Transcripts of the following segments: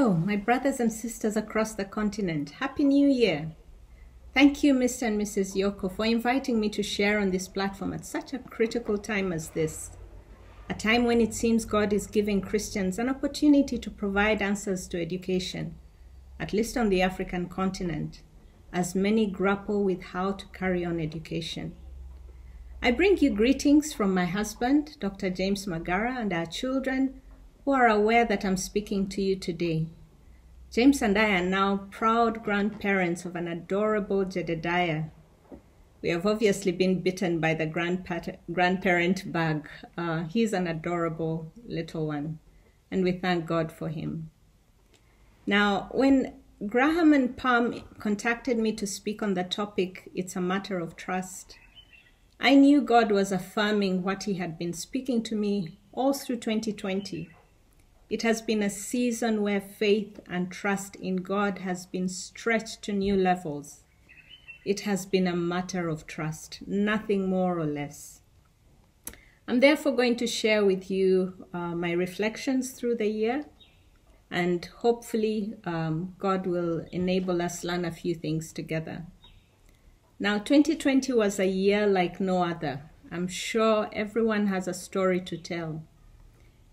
Hello, my brothers and sisters across the continent. Happy New Year. Thank you, Mr. and Mrs. Yoko, for inviting me to share on this platform at such a critical time as this. A time when it seems God is giving Christians an opportunity to provide answers to education, at least on the African continent, as many grapple with how to carry on education. I bring you greetings from my husband, Dr. James Magara, and our children who are aware that I'm speaking to you today. James and I are now proud grandparents of an adorable Jedediah. We have obviously been bitten by the grandpa- grandparent bug. Uh, he's an adorable little one, and we thank God for him. Now, when Graham and Pam contacted me to speak on the topic, It's a Matter of Trust, I knew God was affirming what He had been speaking to me all through 2020. It has been a season where faith and trust in God has been stretched to new levels. It has been a matter of trust, nothing more or less. I'm therefore going to share with you uh, my reflections through the year, and hopefully, um, God will enable us learn a few things together. Now, 2020 was a year like no other. I'm sure everyone has a story to tell.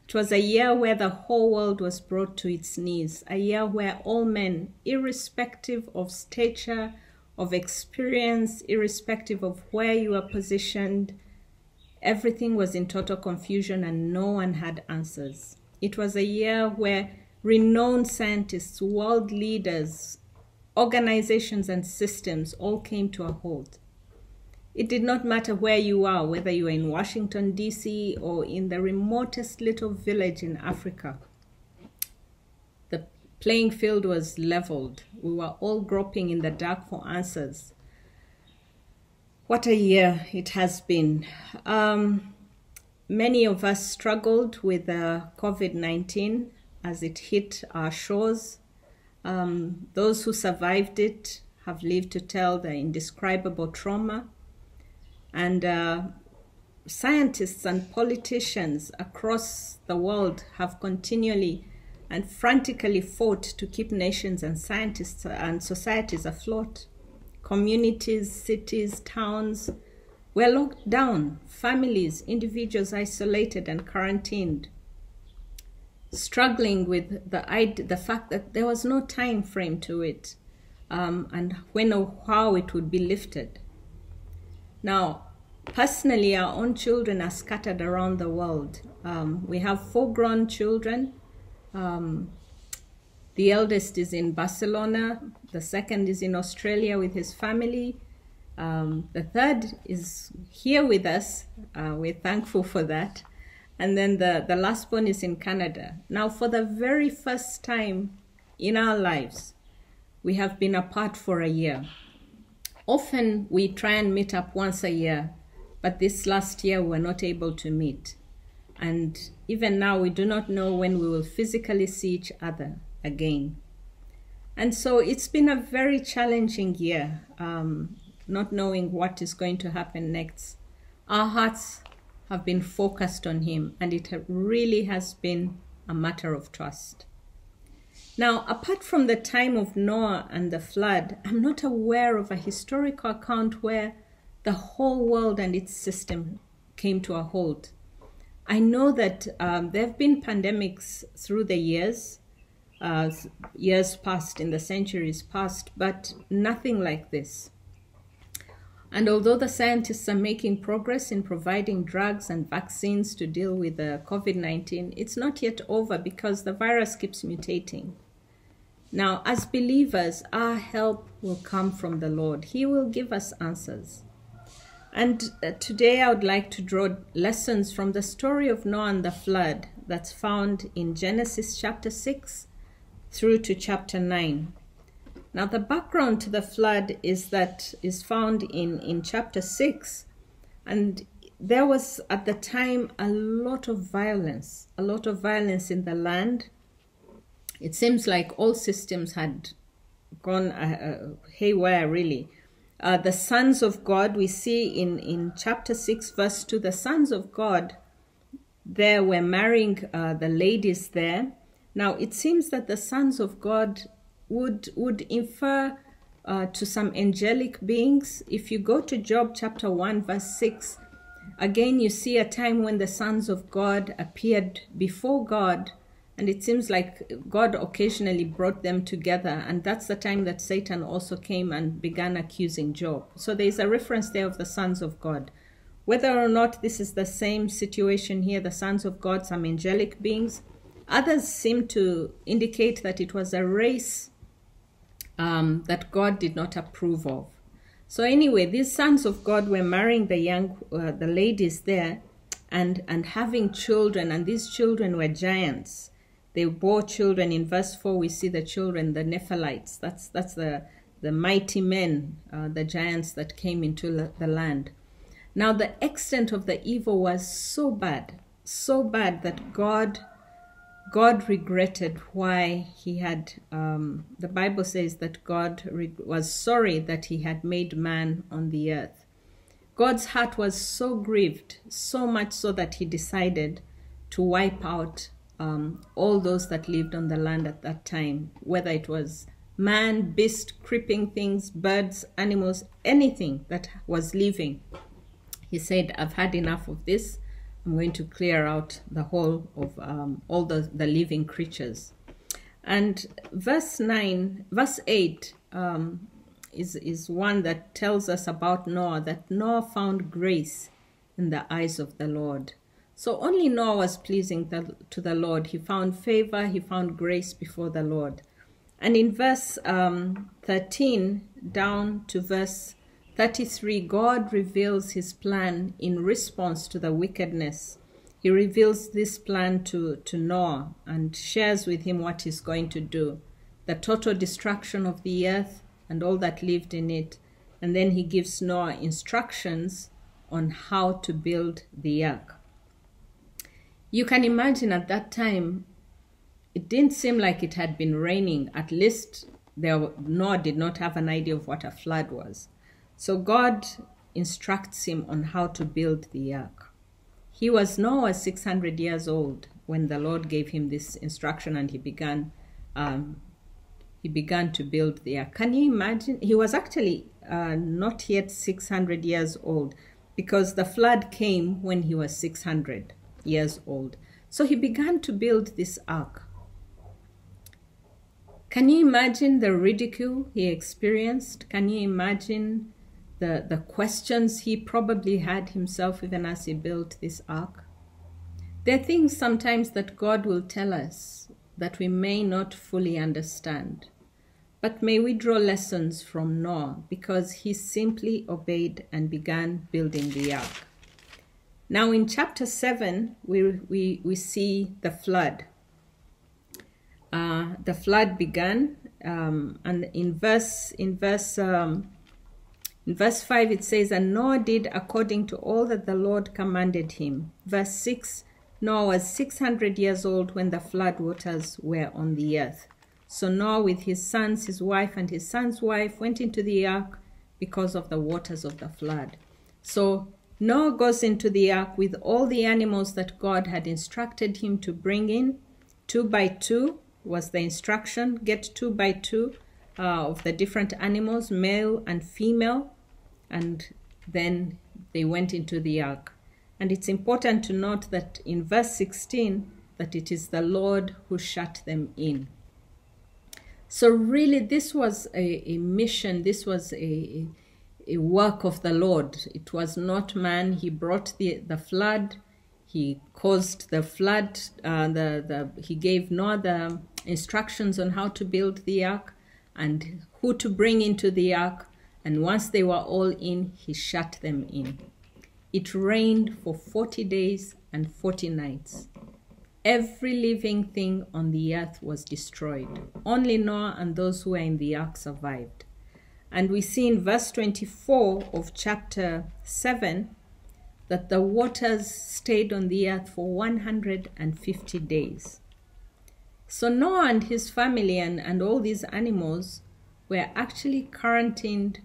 It was a year where the whole world was brought to its knees, a year where all men, irrespective of stature, of experience, irrespective of where you are positioned, everything was in total confusion and no one had answers. It was a year where renowned scientists, world leaders, organizations and systems all came to a halt. It did not matter where you are, whether you are in Washington, D.C., or in the remotest little village in Africa. The playing field was leveled. We were all groping in the dark for answers. What a year it has been. Um, many of us struggled with uh, COVID 19 as it hit our shores. Um, those who survived it have lived to tell the indescribable trauma. And uh, scientists and politicians across the world have continually and frantically fought to keep nations and scientists and societies afloat. Communities, cities, towns were locked down, families, individuals isolated and quarantined struggling with the the fact that there was no time frame to it, um, and when or how it would be lifted. Now, personally, our own children are scattered around the world. Um, we have four grown children. Um, the eldest is in Barcelona. The second is in Australia with his family. Um, the third is here with us. Uh, we're thankful for that and then the, the last one is in Canada. Now, for the very first time in our lives, we have been apart for a year. Often we try and meet up once a year, but this last year we were not able to meet. And even now, we do not know when we will physically see each other again. And so it's been a very challenging year, um, not knowing what is going to happen next. Our hearts have been focused on Him, and it really has been a matter of trust. Now, apart from the time of Noah and the flood, I'm not aware of a historical account where the whole world and its system came to a halt. I know that um, there have been pandemics through the years, uh, years past, in the centuries past, but nothing like this. And although the scientists are making progress in providing drugs and vaccines to deal with the COVID 19, it's not yet over because the virus keeps mutating. Now, as believers, our help will come from the Lord. He will give us answers. And uh, today I would like to draw lessons from the story of Noah and the flood that's found in Genesis chapter 6 through to chapter 9. Now, the background to the flood is that is found in, in chapter 6. And there was at the time a lot of violence, a lot of violence in the land. It seems like all systems had gone uh, uh, haywire, really. Uh, the sons of God, we see in, in chapter 6, verse 2, the sons of God there were marrying uh, the ladies there Now, it seems that the sons of God would, would infer uh, to some angelic beings. If you go to Job chapter 1, verse 6, again you see a time when the sons of God appeared before God and it seems like God occasionally brought them together, and that's the time that Satan also came and began accusing Job. So there's a reference there of the sons of God. Whether or not this is the same situation here, the sons of God, some angelic beings, others seem to indicate that it was a race um, that God did not approve of. So anyway, these sons of God were marrying the young, uh, the ladies there, and and having children, and these children were giants. They bore children. In verse 4, we see the children, the Nephilites. That's, that's the, the mighty men, uh, the giants that came into the land. Now, the extent of the evil was so bad, so bad that God. God regretted why he had, um, the Bible says that God was sorry that he had made man on the earth. God's heart was so grieved, so much so that he decided to wipe out um, all those that lived on the land at that time, whether it was man, beast, creeping things, birds, animals, anything that was living. He said, I've had enough of this. I'm going to clear out the whole of um, all the, the living creatures. And verse 9, verse 8 um, is, is one that tells us about Noah, that Noah found grace in the eyes of the Lord. So only Noah was pleasing to the Lord. He found favor, he found grace before the Lord. And in verse um, 13 down to verse 33, God reveals his plan in response to the wickedness. He reveals this plan to, to Noah and shares with him what he's going to do the total destruction of the earth and all that lived in it. And then he gives Noah instructions on how to build the ark you can imagine at that time, it didn't seem like it had been raining. At least there, Noah did not have an idea of what a flood was. So God instructs him on how to build the ark. He was Noah 600 years old when the Lord gave him this instruction and he began um, he began to build the ark. Can you imagine? He was actually uh, not yet 600 years old because the flood came when he was 600 years old. So he began to build this ark. Can you imagine the ridicule he experienced? Can you imagine the, the questions he probably had himself even as he built this ark? There are things sometimes that God will tell us that we may not fully understand. But may we draw lessons from Noah because he simply obeyed and began building the ark. Now, in chapter 7, we, we, we see the flood. Uh, the flood began, um, and in verse, in, verse, um, in verse 5, it says, And Noah did according to all that the Lord commanded him. Verse 6 Noah was 600 years old when the flood waters were on the earth. So Noah, with his sons, his wife, and his son's wife, went into the ark because of the waters of the flood. So Noah goes into the ark with all the animals that God had instructed him to bring in. Two by two was the instruction get two by two uh, of the different animals, male and female, and then they went into the ark. And it's important to note that in verse 16 that it is the Lord who shut them in. So really this was a, a mission, this was a, a work of the Lord. It was not man. He brought the, the flood. He caused the flood. Uh, the, the, he gave Noah the instructions on how to build the ark and who to bring into the ark. And once they were all in, he shut them in. It rained for 40 days and 40 nights. Every living thing on the earth was destroyed. Only Noah and those who were in the ark survived. And we see in verse 24 of chapter 7 that the waters stayed on the earth for 150 days. So Noah and his family and, and all these animals were actually quarantined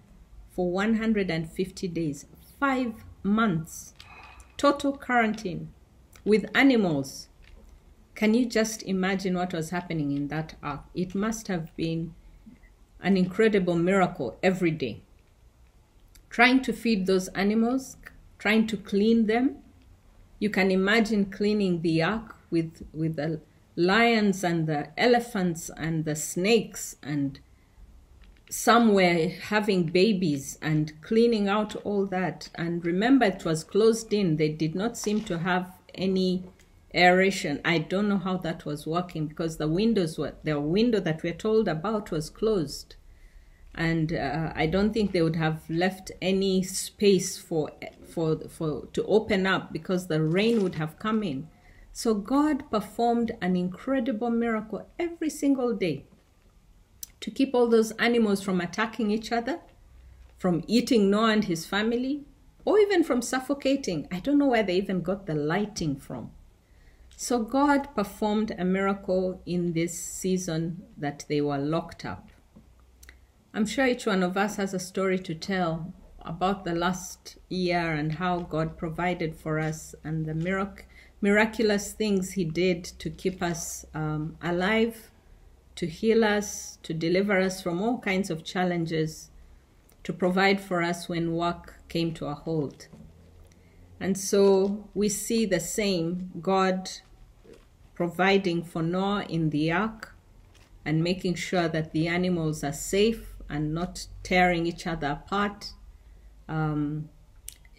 for 150 days, five months, total quarantine with animals. Can you just imagine what was happening in that ark? It must have been an incredible miracle every day. Trying to feed those animals, trying to clean them. You can imagine cleaning the ark with, with the lions and the elephants and the snakes and some were having babies and cleaning out all that. And remember, it was closed in. They did not seem to have any aeration. I don't know how that was working because the windows were the window that we're told about was closed, and uh, I don't think they would have left any space for for for to open up because the rain would have come in. So God performed an incredible miracle every single day to keep all those animals from attacking each other, from eating Noah and his family, or even from suffocating. I don't know where they even got the lighting from. So God performed a miracle in this season that they were locked up. I'm sure each one of us has a story to tell about the last year and how God provided for us and the mirac- miraculous things He did to keep us um, alive to heal us, to deliver us from all kinds of challenges, to provide for us when work came to a halt. And so we see the same God providing for Noah in the ark and making sure that the animals are safe and not tearing each other apart. Um,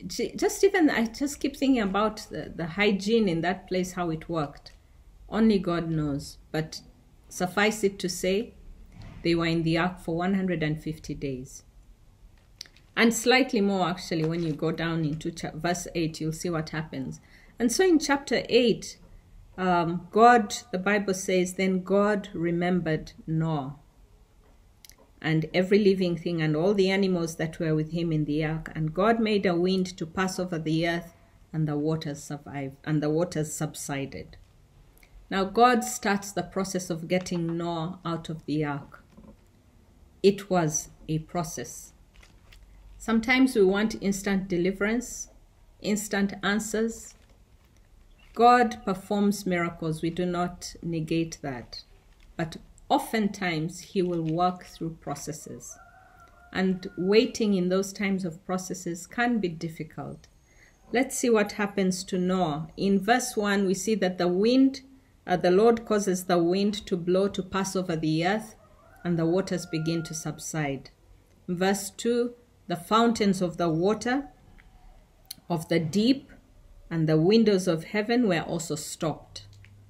just even, I just keep thinking about the, the hygiene in that place, how it worked. Only God knows. But Suffice it to say, they were in the ark for 150 days. And slightly more, actually, when you go down into verse 8, you'll see what happens. And so in chapter 8, um, God, the Bible says, then God remembered Noah and every living thing and all the animals that were with him in the ark. And God made a wind to pass over the earth, and the waters survived, and the waters subsided. Now, God starts the process of getting Noah out of the ark. It was a process. Sometimes we want instant deliverance, instant answers. God performs miracles. We do not negate that. But oftentimes, He will work through processes. And waiting in those times of processes can be difficult. Let's see what happens to Noah. In verse 1, we see that the wind uh, the Lord causes the wind to blow to pass over the earth, and the waters begin to subside. Verse 2 The fountains of the water of the deep and the windows of heaven were also stopped.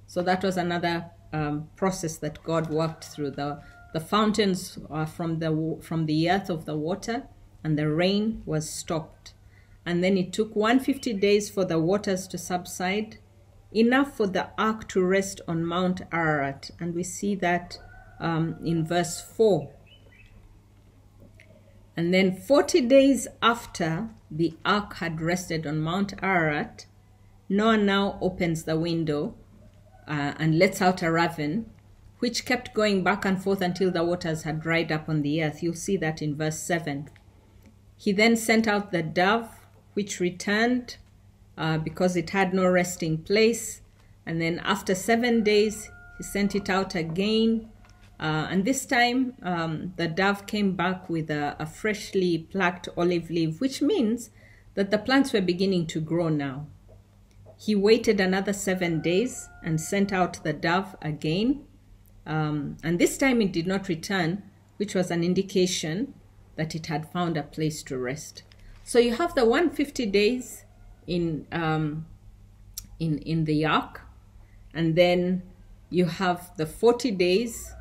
So that was another um, process that God worked through. The, the fountains are from the, from the earth of the water, and the rain was stopped. And then it took 150 days for the waters to subside enough for the ark to rest on Mount Ararat. And we see that um, in verse 4. And then 40 days after the ark had rested on Mount Ararat, Noah now opens the window uh, and lets out a raven, which kept going back and forth until the waters had dried up on the earth. You'll see that in verse 7. He then sent out the dove, which returned uh, because it had no resting place. And then after seven days, he sent it out again. Uh, and this time, um, the dove came back with a, a freshly plucked olive leaf, which means that the plants were beginning to grow now. He waited another seven days and sent out the dove again. Um, and this time it did not return, which was an indication that it had found a place to rest. So you have the 150 days in um, in in the ark, and then you have the 40 days.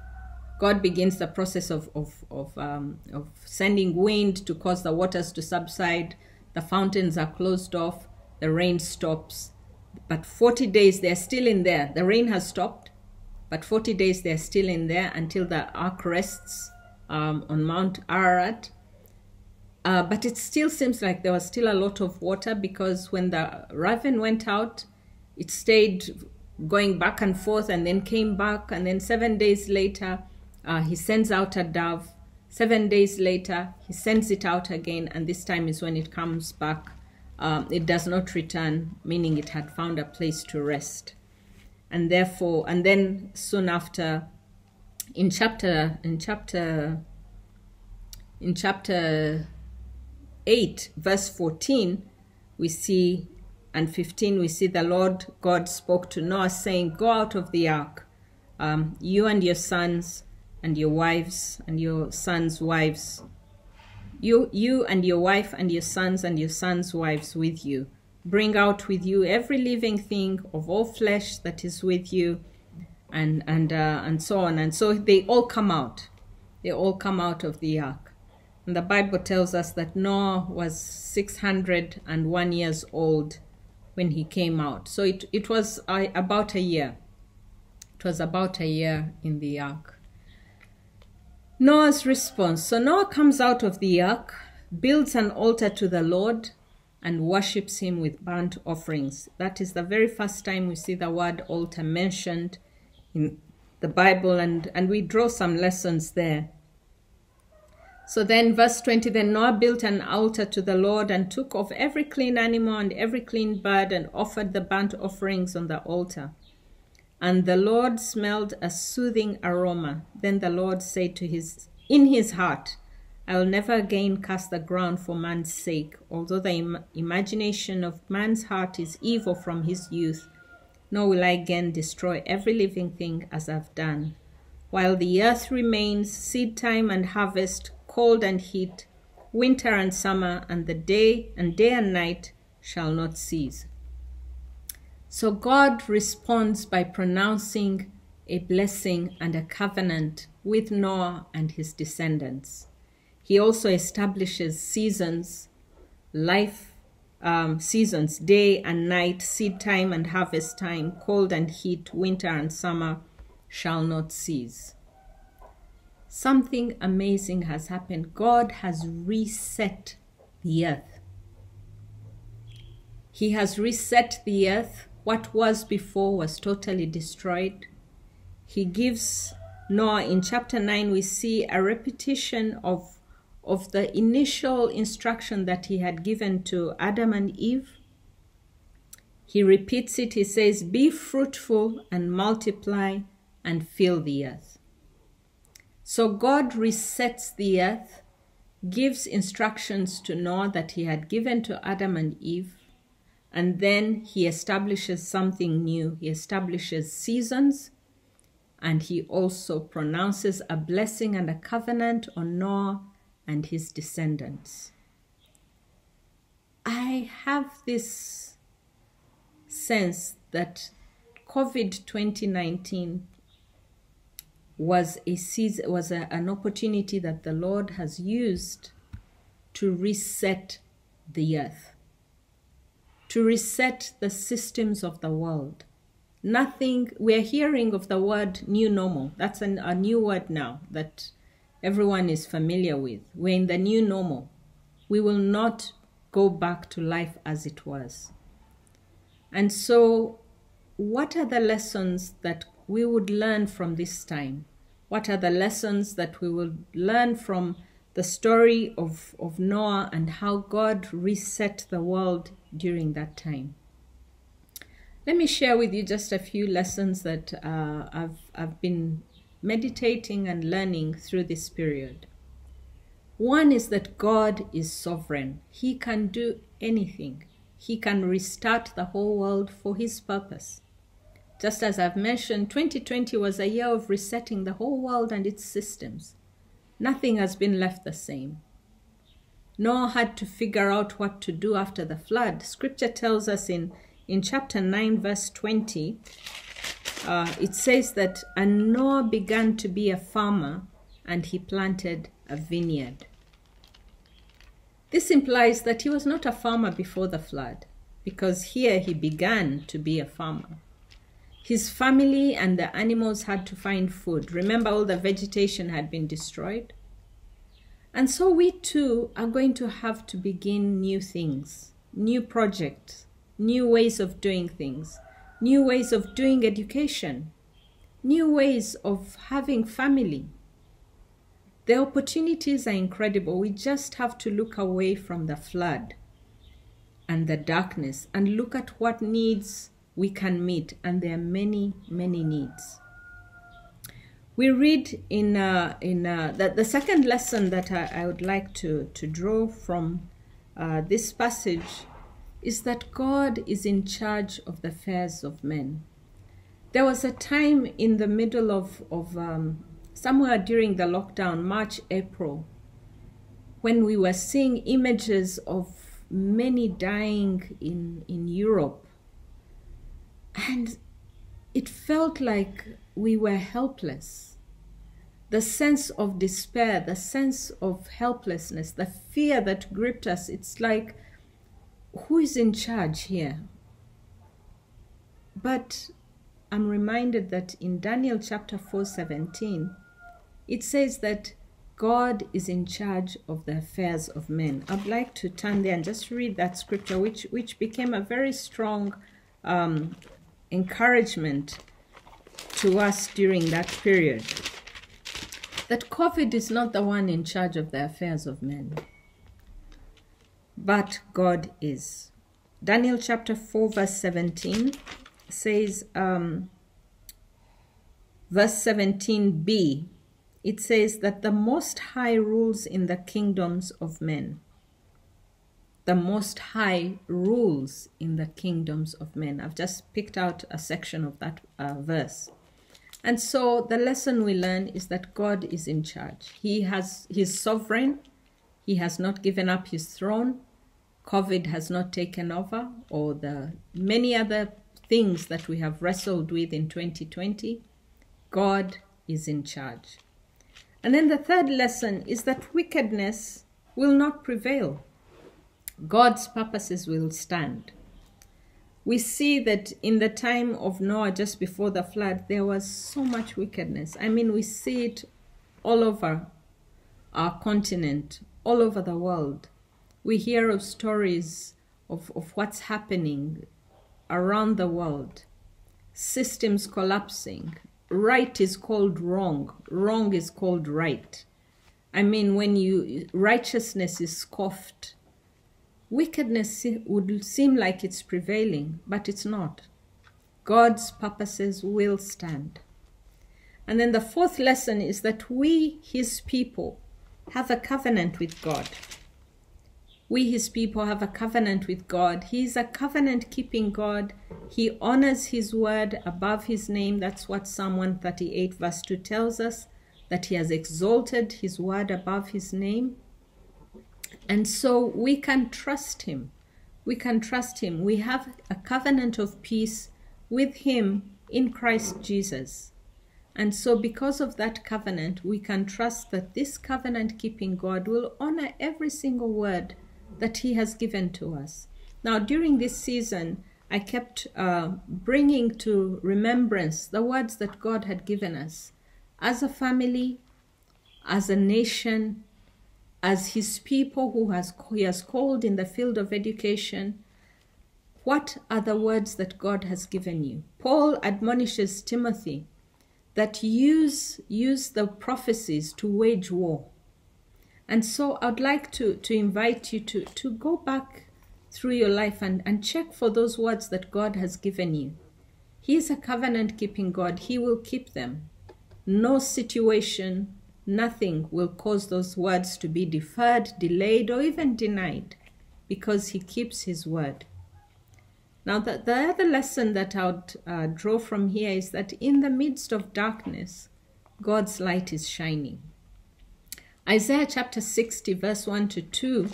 God begins the process of of of, um, of sending wind to cause the waters to subside. The fountains are closed off. The rain stops. But 40 days they're still in there. The rain has stopped, but 40 days they're still in there until the ark rests um, on Mount Ararat. Uh, but it still seems like there was still a lot of water because when the raven went out, it stayed going back and forth and then came back. And then seven days later, uh, he sends out a dove. Seven days later, he sends it out again. And this time is when it comes back. Um, it does not return, meaning it had found a place to rest. and therefore, and then soon after, in chapter in chapter in chapter 8 verse 14 we see and 15 we see the lord god spoke to noah saying go out of the ark um, you and your sons and your wives and your sons wives you you and your wife and your sons and your sons wives with you. Bring out with you every living thing of all flesh that is with you and and uh, and so on. And so they all come out. They all come out of the ark. And the bible tells us that noah was 601 years old when he came out. So it, it was uh, about a year. It was about a year in the ark noah's response so noah comes out of the ark builds an altar to the lord and worships him with burnt offerings that is the very first time we see the word altar mentioned in the Bible, and, and we draw some lessons there. So then, verse 20 Then Noah built an altar to the Lord and took of every clean animal and every clean bird and offered the burnt offerings on the altar. And the Lord smelled a soothing aroma. Then the Lord said to his in his heart, I will never again cast the ground for man's sake, although the Im- imagination of man's heart is evil from his youth nor will I again destroy every living thing as I've done. While the earth remains, seed time and harvest, cold and heat, winter and summer, and the day and day and night shall not cease. So God responds by pronouncing a blessing and a covenant with Noah and his descendants. He also establishes seasons, life um, seasons day and night, seed time and harvest time, cold and heat, winter and summer shall not cease. Something amazing has happened. God has reset the earth. He has reset the earth. What was before was totally destroyed. He gives Noah in chapter 9, we see a repetition of of the initial instruction that he had given to Adam and Eve. He repeats it. He says, Be fruitful and multiply and fill the earth. So God resets the earth, gives instructions to Noah that he had given to Adam and Eve, and then he establishes something new. He establishes seasons, and he also pronounces a blessing and a covenant on Noah and his descendants. I have this sense that COVID 2019 was a season, was a, an opportunity that the Lord has used to reset the earth, to reset the systems of the world. Nothing, we're hearing of the word new normal. That's an, a new word now that everyone is familiar with. We're in the new normal. We will not go back to life as it was. And so, what are the lessons that we would learn from this time? What are the lessons that we will learn from the story of, of Noah and how God reset the world during that time? Let me share with you just a few lessons that uh, I've, I've been meditating and learning through this period. One is that God is sovereign, He can do anything, He can restart the whole world for His purpose. Just as I've mentioned, 2020 was a year of resetting the whole world and its systems. Nothing has been left the same. Noah had to figure out what to do after the flood. Scripture tells us in, in chapter 9, verse 20, uh, it says that and Noah began to be a farmer and he planted a vineyard. This implies that he was not a farmer before the flood, because here he began to be a farmer. His family and the animals had to find food. Remember, all the vegetation had been destroyed. And so we too are going to have to begin new things, new projects, new ways of doing things new ways of doing education, new ways of having family. The opportunities are incredible. We just have to look away from the flood and the darkness and look at what needs we can meet, and there are many, many needs. We read in uh, in uh, the, the second lesson that I, I, would like to, to draw from uh, this passage is that God is in charge of the affairs of men. There was a time in the middle of, of um, somewhere during the lockdown, March, April, when we were seeing images of many dying in, in Europe. And it felt like we were helpless. The sense of despair, the sense of helplessness, the fear that gripped us, it's like who is in charge here? But I'm reminded that in Daniel chapter 4 17, it says that God is in charge of the affairs of men. I'd like to turn there and just read that scripture, which, which became a very strong um, encouragement to us during that period. That COVID is not the one in charge of the affairs of men but God is. Daniel chapter 4, verse 17 says, um, verse 17b, it says that the Most High rules in the kingdoms of men. The Most High rules in the kingdoms of men. I've just picked out a section of that uh, verse. And so the lesson we learn is that God is in charge. He has He's sovereign. He has not given up his throne. COVID has not taken over, or the many other things that we have wrestled with in 2020. God is in charge. And then the third lesson is that wickedness will not prevail. God's purposes will stand. We see that in the time of Noah, just before the flood, there was so much wickedness. I mean, we see it all over our continent, all over the world. We hear of stories of, of what's happening around the world, systems collapsing. Right is called wrong, wrong is called right. I mean, when you righteousness is scoffed, wickedness would seem like it's prevailing, but it's not. God's purposes will stand. And then the fourth lesson is that we, his people, have a covenant with God. We, his people, have a covenant with God. He is a covenant keeping God. He honors his word above his name. That's what Psalm 138, verse 2 tells us that he has exalted his word above his name. And so we can trust him. We can trust him. We have a covenant of peace with him in Christ Jesus. And so, because of that covenant, we can trust that this covenant keeping God will honor every single word that He has given to us. Now, during this season, I kept uh, bringing to remembrance the words that God had given us as a family, as a nation, as His people who has, He has called in the field of education. What are the words that God has given you? Paul admonishes Timothy that use, use the prophecies to wage war. And so I'd like to, to invite you to, to go back through your life and, and check for those words that God has given you. He is a covenant keeping God, He will keep them. No situation, nothing will cause those words to be deferred, delayed, or even denied because He keeps His word. Now, the, the other lesson that I would uh, draw from here is that in the midst of darkness, God's light is shining. Isaiah chapter 60, verse 1 to 2,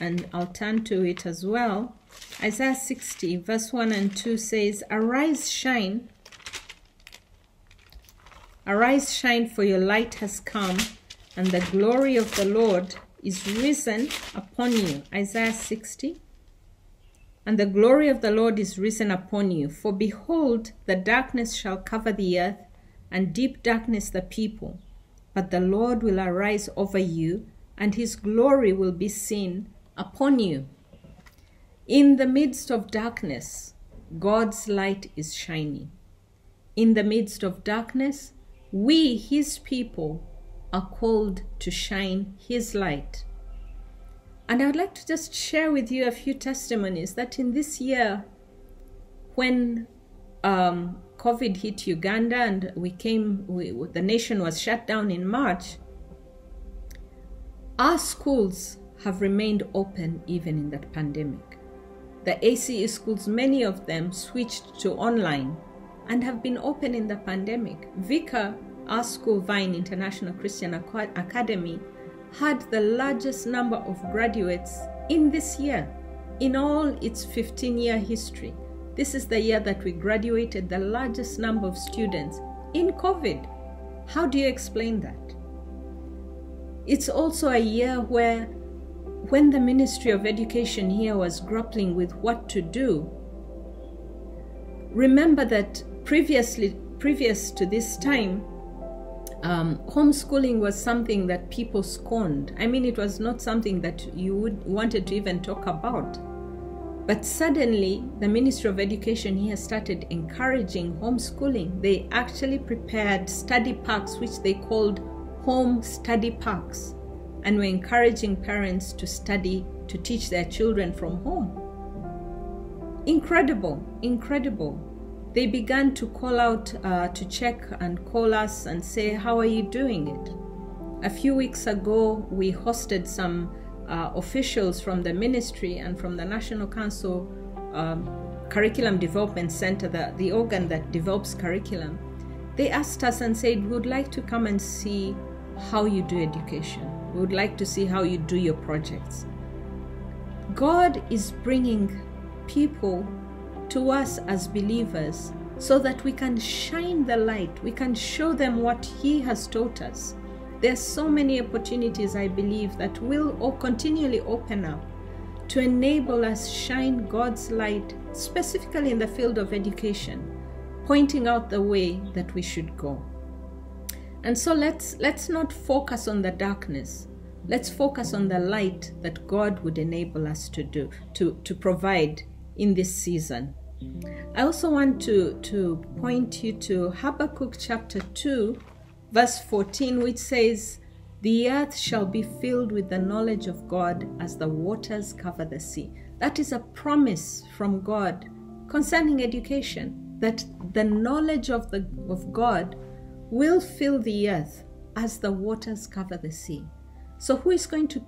and I'll turn to it as well. Isaiah 60, verse 1 and 2 says, Arise, shine. Arise, shine, for your light has come, and the glory of the Lord is risen upon you. Isaiah 60. And the glory of the Lord is risen upon you. For behold, the darkness shall cover the earth, and deep darkness the people but the Lord will arise over you, and his glory will be seen upon you. In the midst of darkness, God's light is shining. In the midst of darkness, we, his people, are called to shine his light. And I would like to just share with you a few testimonies that in this year, when um, COVID hit Uganda and we came, we, the nation was shut down in March, our schools have remained open even in that pandemic. The ACE schools, many of them switched to online and have been open in the pandemic. Vika, our school, Vine International Christian Academy, had the largest number of graduates in this year, in all its 15 year history. This is the year that we graduated the largest number of students in COVID. How do you explain that? It's also a year where, when the Ministry of Education here was grappling with what to do, remember that previously, previous to this time, um, homeschooling was something that people scorned. I mean, it was not something that you would wanted to even talk about. But suddenly, the Ministry of Education here started encouraging homeschooling. They actually prepared study packs, which they called home study packs, and were encouraging parents to study, to teach their children from home. Incredible, incredible they began to call out uh, to check and call us and say, How are you doing it? A few weeks ago, we hosted some uh, officials from the ministry and from the National Council um, Curriculum Development Center, the, the organ that develops curriculum. They asked us and said, We would like to come and see how you do education. We would like to see how you do your projects. God is bringing people to us as believers so that we can shine the light, we can show them what He has taught us. There are so many opportunities, I believe, that will or continually open up to enable us shine God's light, specifically in the field of education, pointing out the way that we should go. And so let's let's not focus on the darkness. Let's focus on the light that God would enable us to do, to, to provide in this season. I also want to, to point you to Habakkuk chapter 2, verse 14, which says, The earth shall be filled with the knowledge of God as the waters cover the sea. That is a promise from God concerning education, that the knowledge of, the, of God will fill the earth as the waters cover the sea. So, who is going to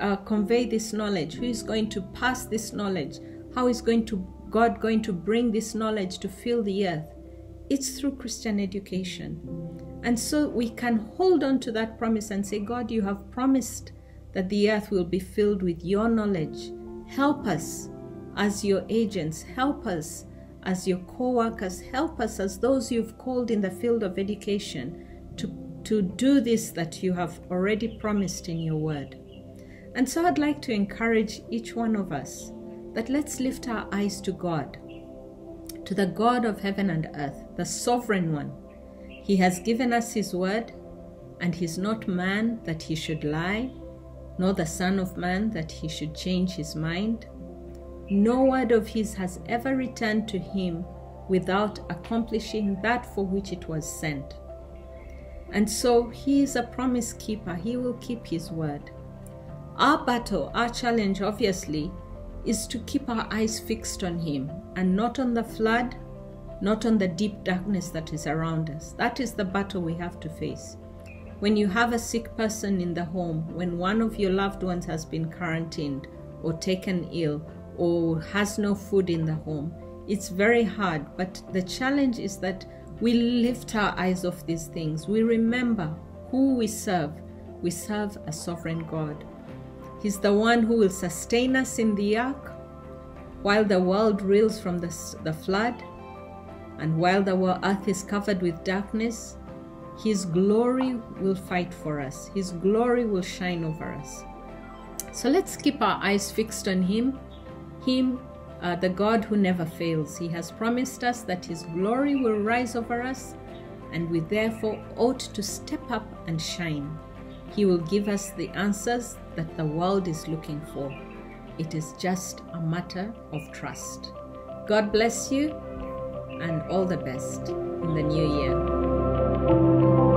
uh, convey this knowledge? Who is going to pass this knowledge? How is going to God going to bring this knowledge to fill the earth? It's through Christian education. And so we can hold on to that promise and say, God, you have promised that the earth will be filled with your knowledge. Help us as your agents, help us as your co workers, help us as those you've called in the field of education to, to do this that you have already promised in your word. And so I'd like to encourage each one of us that let's lift our eyes to God, to the God of heaven and earth, the sovereign one. He has given us his word, and he's not man that he should lie, nor the Son of Man that he should change his mind. No word of his has ever returned to him without accomplishing that for which it was sent. And so he is a promise keeper, he will keep his word. Our battle, our challenge, obviously, is to keep our eyes fixed on Him and not on the flood, not on the deep darkness that is around us. That is the battle we have to face. When you have a sick person in the home, when one of your loved ones has been quarantined or taken ill or has no food in the home, it's very hard. But the challenge is that we lift our eyes off these things. We remember who we serve. We serve a sovereign God He's the one who will sustain us in the ark while the world reels from the, the flood and while the earth is covered with darkness. His glory will fight for us, His glory will shine over us. So let's keep our eyes fixed on Him, Him, uh, the God who never fails. He has promised us that His glory will rise over us, and we therefore ought to step up and shine. He will give us the answers that the world is looking for. It is just a matter of trust. God bless you and all the best in the new year.